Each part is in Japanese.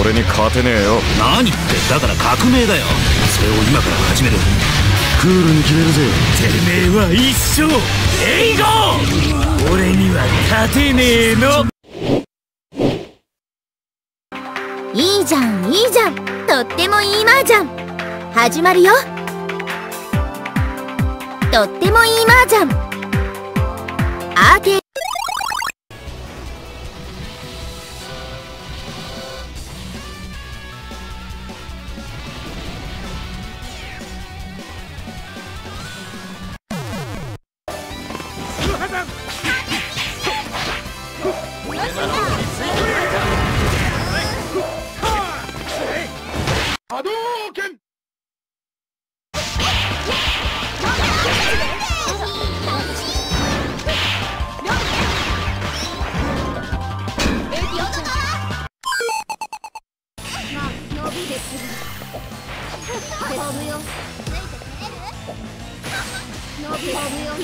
俺に勝てねえよ。何ってだから革命だよ。それを今から始める。クールに決めるぜ。てめえは一生英語。俺には勝てねえの。いいじゃんいいじゃん。とってもいい麻雀。始まるよ。とってもいい麻雀。アーケー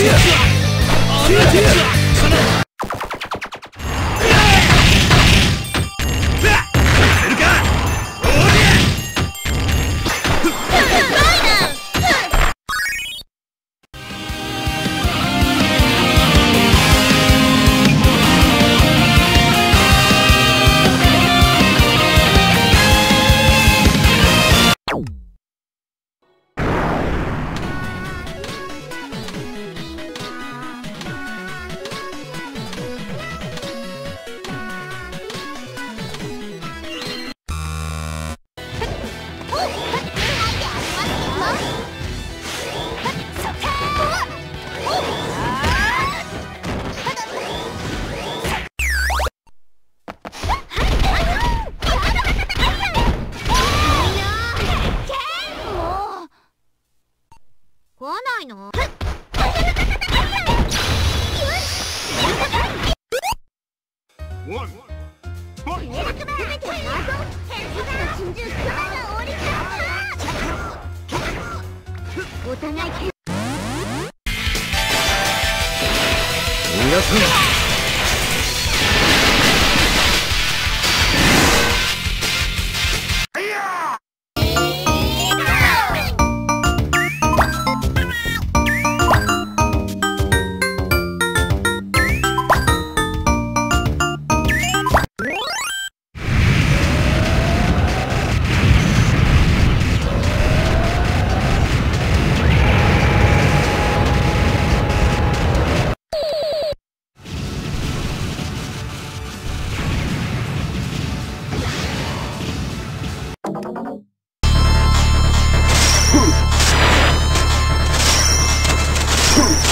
Here's that! Here's that! お互い皆さん truth.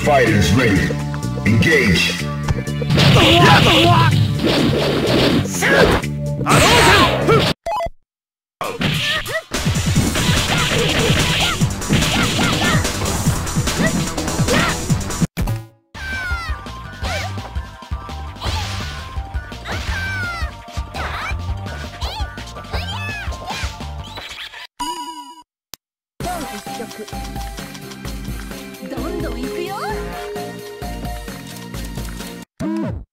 Fighters ready. Engage. One Mm-hmm.